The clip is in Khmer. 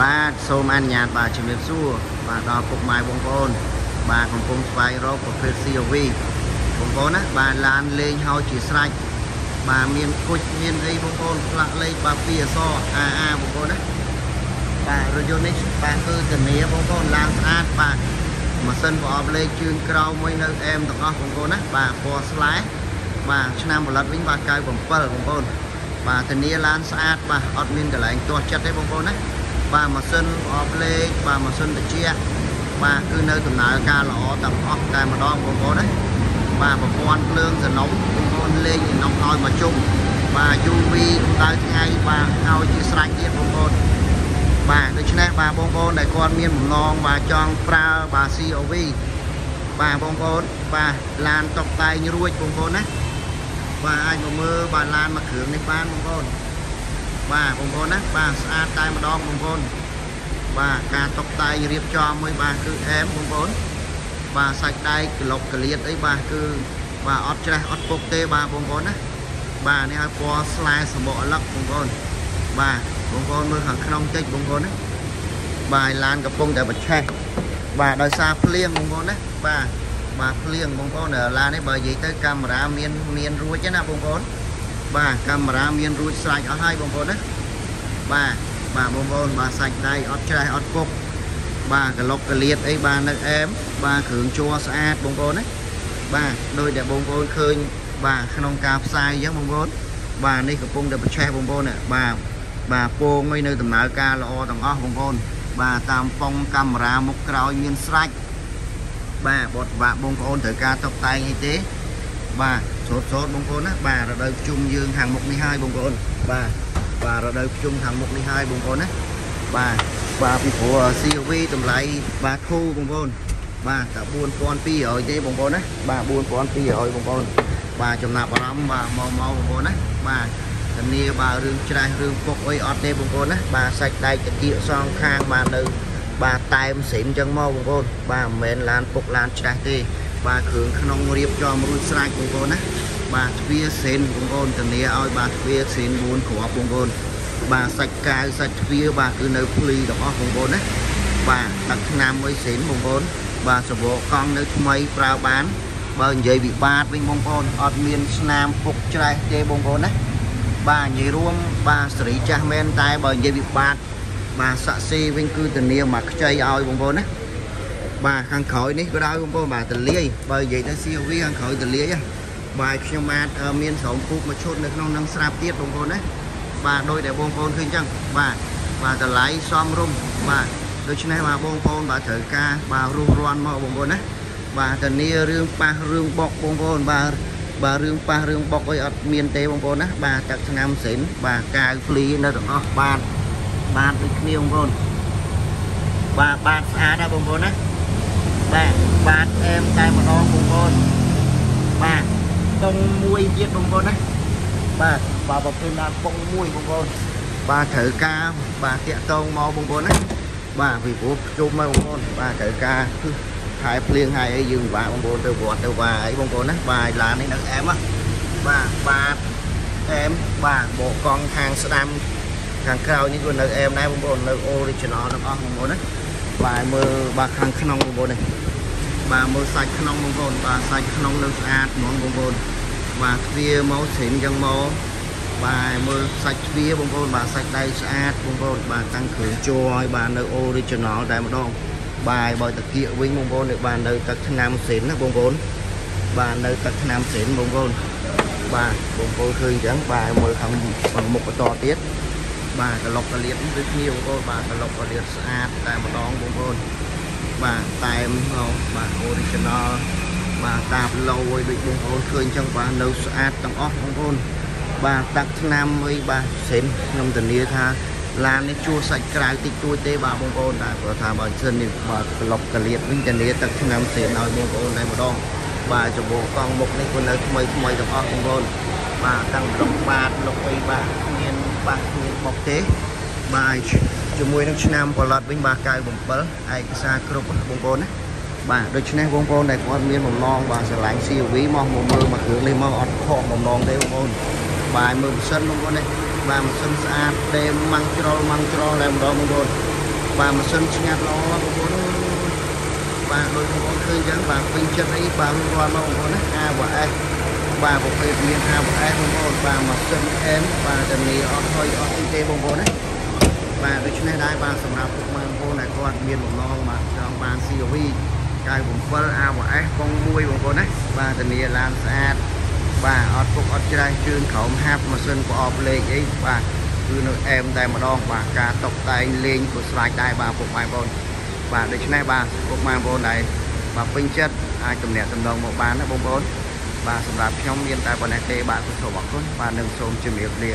បាទសូមអនុញ្ញាតបាទជំរាបសួរបាទដល់ពុកម៉ែបងប្អូន បាទកំពុងស្វែងរកប្រភេទ COV បងប្អូនណាបាទឡានលេងហើយជាស្រេចបាទមានគុជមានអីបងប្អូនផ្លាកលេខបាទពីអស AA បងប្អូនណាបាទរថយន្តនេះបាទគឺធានាបងប្អូនឡានស្អាតបាទម៉ាស៊ីនប្រអប់លេខជើងក្រោមមួយនៅអែមទាំងអស់បងប្អូនណាបាទពណ៌ស្លែបាទឆ្នាំផលិតវិញបាទ97បងប្អូនបាទធានាឡានស្អាតបាទអត់មានកន្លែងទាស់ចិត្តទេបងប្អូនណា បាទម៉ាស៊ីនប្រអប់លេខបាទម៉ាស៊ីនត្រជាក់បាទគឺនៅដំណើរការល្អទាំងអស់តែម្ដងបងប្អូនណាបាទប្រព័ន្ធភ្លើងសំណុំបងប្អូនលេងសំណុំឲ្យមកជុំបាទ UV កម្ដៅថ្ងៃបាទឲ្យជាស្រេចទៀតបងប្អូនបាទដូច្នេះបាទបងប្អូនដែលគាត់មានបំណងបាទចង់ប្រើបាទ COV បាទបងប្អូនបាទឡានតុបតែងរួចបងប្អូនណាបាទអាចមកមើលបាទឡានមួយគ្រឿងនេះបានបងប្អូន បាទបងប្អូនណាបាទស្អាតតែម្ដងបងប្អូនបាទការតុបតែងរៀបចំមួយបាទគឺអែមបងប្អូនបាទសាច់ដែកក្លុកកលៀតអីបាទគឺបាទអត់ច្រេះអត់ពុកទេបាទបងប្អូនណាបាទនេះឲ្យពណ៌ស្លែសម្បកអលឹកបងប្អូនបាទបងប្អូនមើលខាងក្នុងតិចបងប្អូនណាបាទឡានកំពុងតែប្រឆេះបាទដោយសារភ្លៀងបងប្អូនណាបាទបាទភ្លៀងបងប្អូនឡាននេះបើនិយាយទៅកាមេរ៉ាមានមានរួចទេណាបងប្អូន បាទកាមេរ៉ាមានរួចស្រេចអស់ហើយបងប្អូនណាបាទបាទបងប្អូនបាទសាច់ដៃអត់ច្រេះអត់ពុកបាទក្លុកកលៀតអីបាទនៅអែមបាទគ្រឿងជ័រស្អាតបងប្អូនណាបាទដោយតែបងប្អូនឃើញបាទក្នុងការផ្សាយអញ្ចឹងបងប្អូនបាទនេះកំពុងតែប្រឆេះបងប្អូនណាបាទបាទពងអីនៅដំណើរការល្អទាំងអស់បងប្អូនបាទតាមប៉ុងកាមេរ៉ាមុខក្រោយមានស្រេចបាទបត់បាក់បងប្អូនត្រូវការតុបតែងអីទេ បាទស្រោតស្រោតបងប្អូនណាបាទរដូវភ្ជុំយើងខាងមុខនេះហើយបងប្អូនបាទបាទរដូវភ្ជុំខាងមុខនេះហើយបងប្អូនណាបាទបាទពីព្រោះ COV តម្លៃបាទធូរបងប្អូនបាទតែ4200ទេបងប្អូនណាបាទ4200បងប្អូនបាទចំណាប់អារម្មណ៍បាទមកមកបងប្អូនណាបាទធានាបាទរឿងច្រេះរឿងពុកអីអត់ទេបងប្អូនណាបាទសាច់ដែកតាគៀកសងខាងបាទនៅបាទតែមសិនអញ្ចឹងមកបងប្អូនបាទមិនមែនឡានពុកឡានច្រាស់ទេ បាទគ្រឿងក្នុងរៀបចំរួចស្រេចបងប្អូនណាបាទទ្វាសេនបងប្អូនធានាឲ្យបាទទ្វាសេន4គ្រាប់បងប្អូនបាទសាច់កាវសាច់ទ្វាបាទគឺនៅភ្លីទាំងអស់បងប្អូនណាបាទដាក់ឆ្នាំមួយសេនបងប្អូនបាទសបកកង់នៅថ្មីប្រើបាន បើនិយាយវិបាតវិញបងប្អូនអត់មានស្នាមពុកច្រេះទេបងប្អូនណាបាទនិយាយរួមបាទសេរីចាស់មែនតែបើនិយាយវិបាតបាទសាក់ស៊ីវិញគឺធានាមកខ្ចីឲ្យបងប្អូនណា បាទខាងក្រោយនេះក៏ដោយបងប្អូនបាទតលាយបើនិយាយទៅ COV ខាងក្រោយតលាយបាទខ្ញុំអាចមានស្រោមពូកមួយឈុតនៅក្នុងនឹងស្រាប់ទៀតបងប្អូនណាបាទដោយតែបងប្អូនឃើញអញ្ចឹងបាទបាទតម្លៃសមរម្យបាទដូច្នេះបាទបងប្អូនបាទត្រូវការបាទរស់រាន់មកបងប្អូនណាបាទធានារឿងប៉ះរឿងបុកបងប្អូនបាទបាទរឿងប៉ះរឿងបុកអីអត់មានទេបងប្អូនណាបាទទឹកឆ្នាំសិនបាទកាវភ្លីនៅទាំងអស់បាទបាទដូចគ្នាបងប្អូនបាទបាទស្អាតណាបងប្អូនណា បាទបាទអែមតែម្ដងបងប្អូនបាទប៉ុងមួយទៀតបងប្អូនណាបាទបាទប្រភេទណាប៉ុងមួយបងប្អូនបាទត្រូវការបាទតាក់តងមកបងប្អូនណាបាទពីព្រោះជុំមកបងប្អូនបាទត្រូវការគឺខែភ្លៀងហើយអីយើងពិបាកបងប្អូនទៅវត្តទៅវាអីបងប្អូនណាបាទឡាននេះនៅអែមណាបាទបាទអែមបាទបកកង់ខាងស្ដាំខាងក្រោយនេះក៏នៅអែមដែរបងប្អូននៅ original ទាំងអស់បងប្អូនណាបាទមើលបាទខាងក្នុងបងប្អូននេះ បាទមើលសាច់ក្នុងបងប្អូនបាទសាច់ក្នុងនៅស្អាតហ្មងបងប្អូនបាទទ្វាមកស្រីមចឹងមកបាទមើលសាច់ទ្វាបងប្អូនបាទសាច់ដៃស្អាតបងប្អូនបាទតាំងគ្រឿងជ័រឲ្យបាទនៅ original តែម្ដងបាទបើតាគៀកវិញបងប្អូននេះបាទនៅទឹកឆ្នាំសិនណាបងប្អូនបាទនៅទឹកឆ្នាំសិនបងប្អូនបាទបងប្អូនឃើញអញ្ចឹងបាទមើលខាងមុខបន្តទៀតបាទក្លុកកលៀតដូចគ្នាបងប្អូនបាទក្លុកកលៀតស្អាតតែម្ដងបងប្អូន បាទតែមមកបាទ original បាទតាបឡូឲ្យដូចបងប្អូនឃើញអញ្ចឹងបាទនៅស្អាតទាំងអស់បងប្អូនបាទតាក់ឆ្នាំអីបាទសិនខ្ញុំធានាថាឡាននេះជួសសាច់ក្រៅតិចតួចទេបាទបងប្អូនតែព្រោះថាបើសិននេះបាទក្លុកកលៀតវិញធានាតាក់ឆ្នាំសិនឲ្យបងប្អូនតែម្ដងបាទចំពោះកង់មុខនេះក៏នៅថ្មីថ្មីទាំងអស់បងប្អូនបាទតាំងពីបាទលុកអីបាទមានបាសមានបុកទេបាទ ជាមួយនឹងឆ្នាំផលិតវិញបាទ97ឯកសារគ្រប់បងប្អូនណាបាទដូច្នេះបងប្អូនដែលគាត់មានបំណងបាទស្រឡាញ់ COV មកមកមើលមកគ្រឿងនេះមកអត់ខកបំណងទេបងប្អូនបាទមើលម៉ាស៊ីនបងប្អូននេះបាទម៉ាស៊ីនស្អាតទេម៉ាំងច្រលម៉ាំងច្រលតែម្ដងបងប្អូនបាទម៉ាស៊ីនស្ងាត់ល្អបងប្អូនបាទដូចបងប្អូនឃើញអញ្ចឹងបាទពេញចិត្តអីបាទរាល់មកបងប្អូនណា AWS បាទប្រភេទមាន AWS បងប្អូនបាទម៉ាស៊ីន M បាទតែមានអត់ថយអត់អីទេបងប្អូនណា បាទដូច្នេះដែរបាទសម្រាប់ពុកម៉ែបងប្អូនដែលគាត់មានបំណងបាទចង់បាន COV 97 AWS ពង1បងប្អូនណាបាទធានាឡានស្អាតបាទអត់ពុកអត់ច្រេះជើងក្រោមហាប់ម៉ាស៊ីនប្រអប់លេខអីបាទគឺនៅអែមតែម្ដងបាទការតុបតែងលេងក៏ស្រាច់ដែរបាទពុកម៉ែបងប្អូនបាទដូច្នេះបាទពុកម៉ែបងប្អូនដែលបាទពេញចិត្តអាចទំនាក់ទំនងមកបានណាបងប្អូនបាទសម្រាប់ខ្ញុំមានតែប៉ុណ្ណេះទេបាទសូមអរគុណបាទនឹងសូមជម្រាបលា